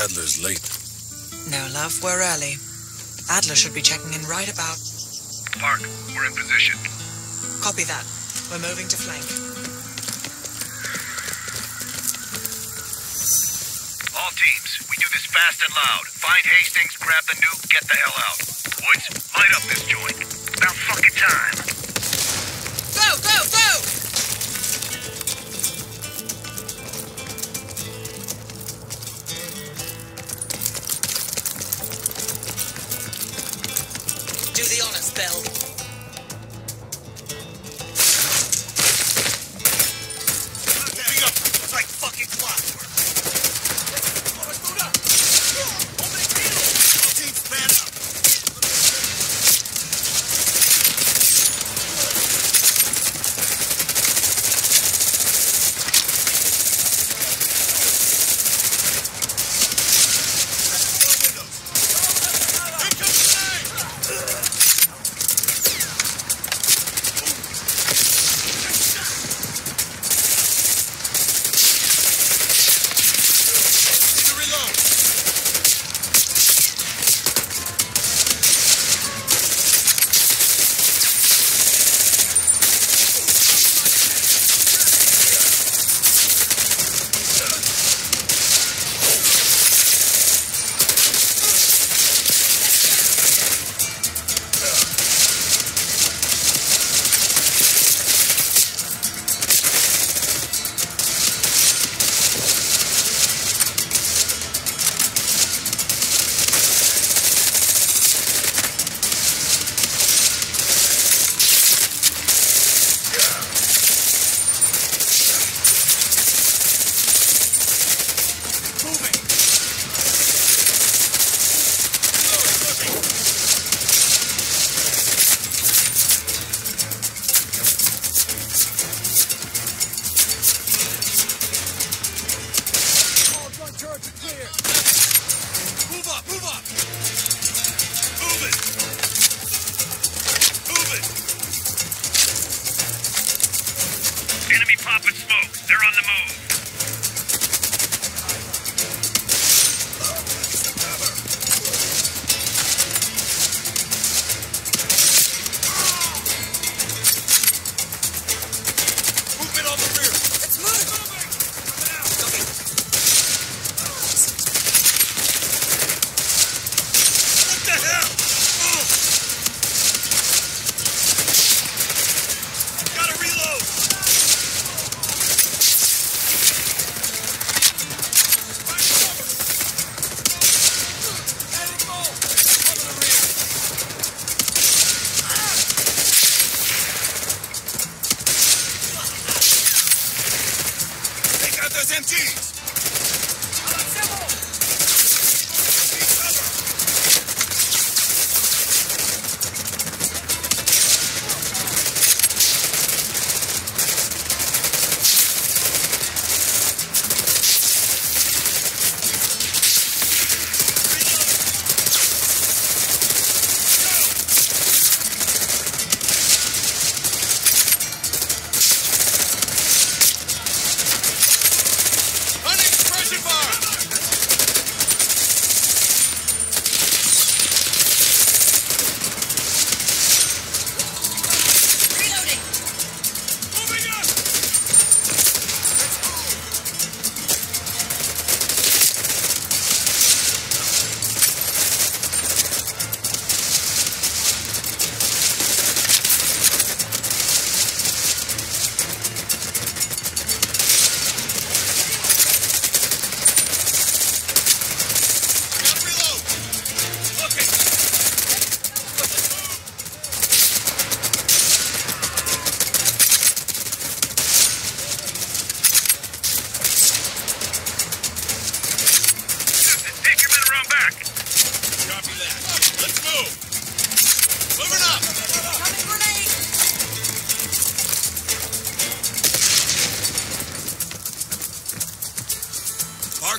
Adler's late. No, love, we're early. Adler should be checking in right about. Park, we're in position. Copy that. We're moving to flank. All teams, we do this fast and loud. Find Hastings, grab the nuke, get the hell out. Woods, light up this joint. About fucking time. The Move up, move up. Enemy popping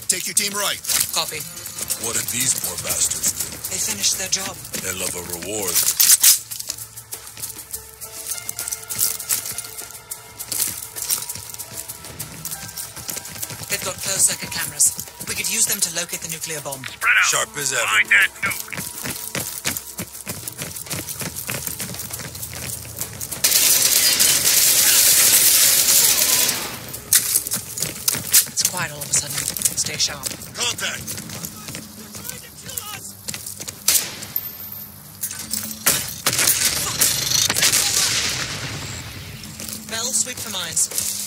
take your team right. Copy. What did these poor bastards do? They finished their job. They love a reward. They've got closed circuit cameras. We could use them to locate the nuclear bomb. Spread out. Sharp as ever. Find that nuke. It's quiet all of a sudden. Stay. Contact. Bell, sweep for mines.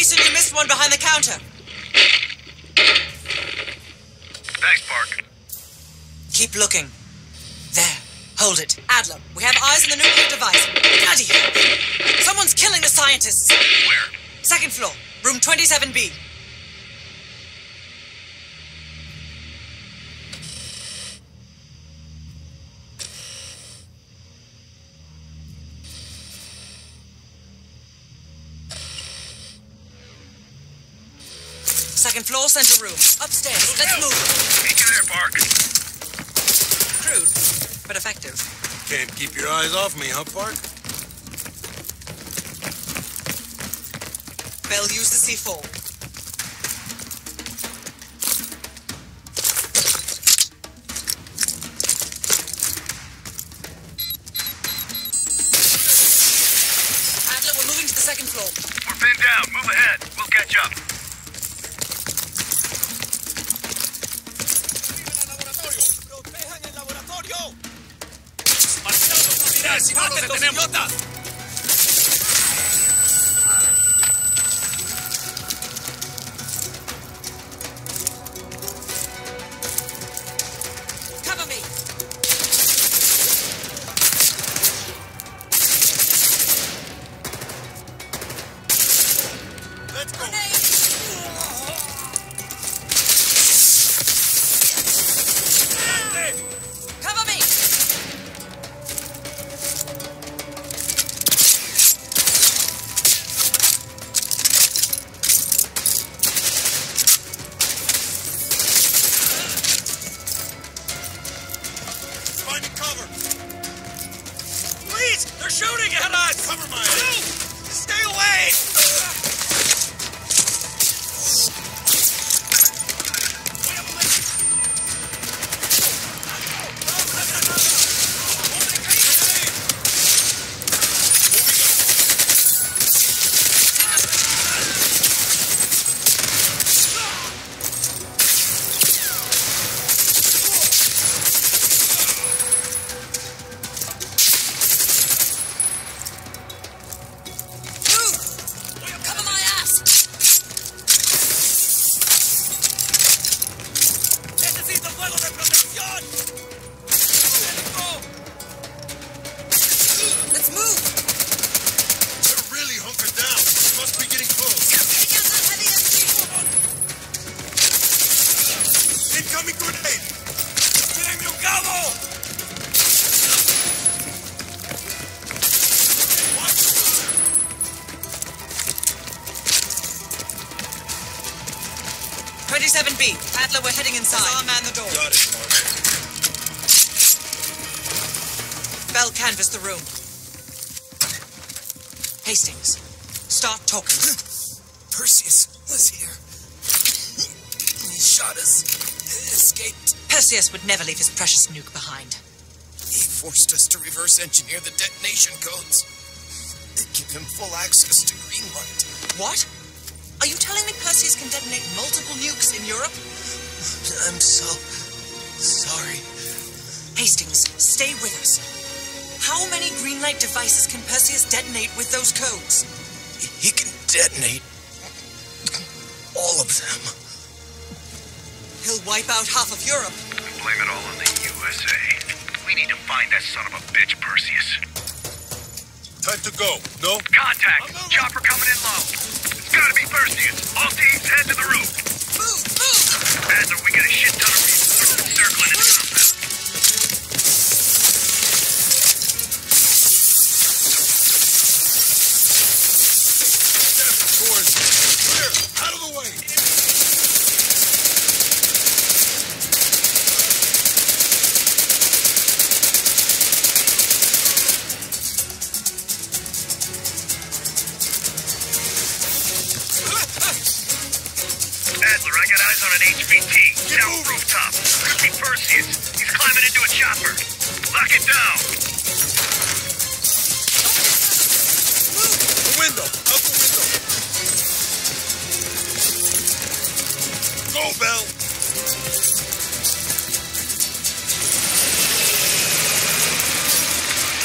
Mason, you missed one behind the counter. Thanks, Park. Keep looking. There. Hold it. Adler, we have eyes on the nuclear device. Bloody hell. Someone's killing the scientists. Where? Second floor, room 27B. Second floor, center room. Upstairs. Let's move. You there, Park. Crude, but effective. Can't keep your eyes off me, huh, Park? Bell, use the C4. Adler, we're moving to the second floor. We're pinned down. Move ahead. We'll catch up. si no los detenemos. Idiotas. Shooting 27B. Adler, we're heading inside. I'll man the door. Got it, Bell canvass the room. Hastings, start talking. Perseus was here. He shot us. Escaped. Perseus would never leave his precious nuke behind. He forced us to reverse engineer the detonation codes. They give him full access to Greenlight. What? Are you telling me Perseus can detonate in Europe? I'm so sorry. Hastings, stay with us. How many Greenlight devices can Perseus detonate with those codes? He can detonate all of them. He'll wipe out half of Europe. Blame it all on the USA. We need to find that son of a bitch, Perseus. Time to go. No? Contact! Chopper coming in low. It's gotta be Perseus. All teams head to the roof. Move, move! Adler, we got a shit ton of reinforcements circling Go, Bell!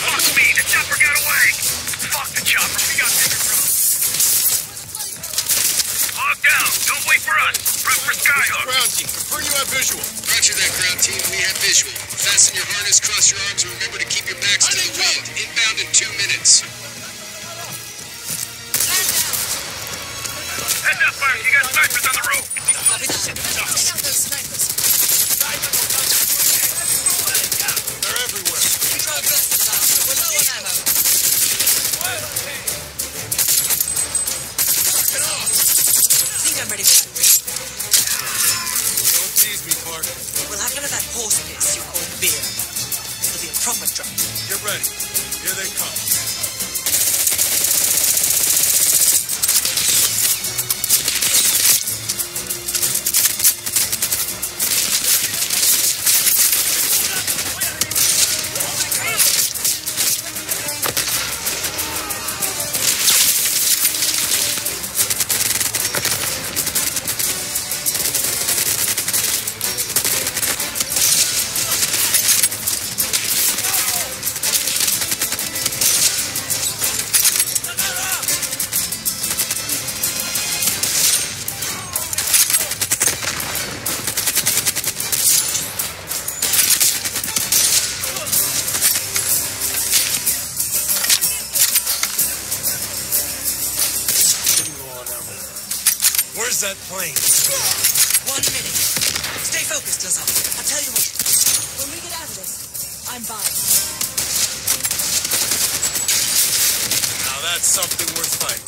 Fuck me. The chopper got away. Fuck the chopper. We got bigger problems. Log down. Don't wait for us. Prep for Skyhook. Ground team, confirm you have visual. Roger that, ground team. We have visual. Fasten your harness, cross your arms, and remember to keep your backs to the wind. Inbound in two minutes. Heads up, Mark. You got snipers on the roof. Proper drunk. Get ready. Here they come. Plane? One minute. Stay focused, Lazar. I'll tell you what. When we get out of this, I'm buying. Now that's something worth fighting.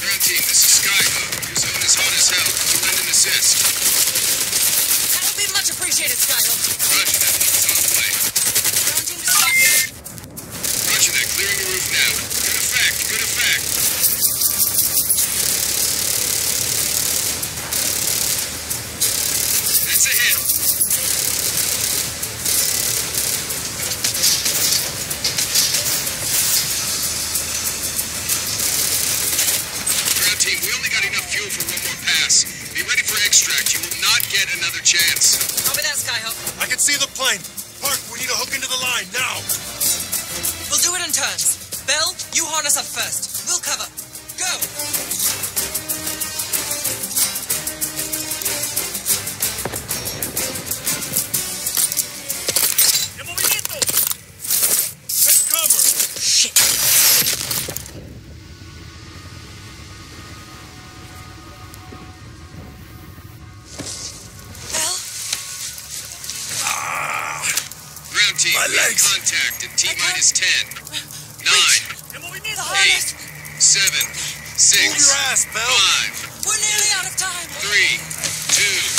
Ground team, this is Skyhook. Your zone is hot as hell. You lend an assist? That'll be much appreciated, Skyhook. Roger that. It's on the way. Ground team to stop. Roger that. Clearing the roof now. Good effect. Good effect. That's a hit. Ground team, we only got enough fuel for one. Be ready for extract. You will not get another chance. Copy that, Skyhook. I can see the plane. Park, we need to hook into the line now. We'll do it in turns. Bell, you harness up first. We'll cover. Go! Ground team, My we have legs. contact in T minus 10, 9, The harness! 7, Move 6, your ass, Bell. 5, We're nearly out of time. 3, 2,